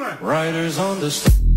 Riders on the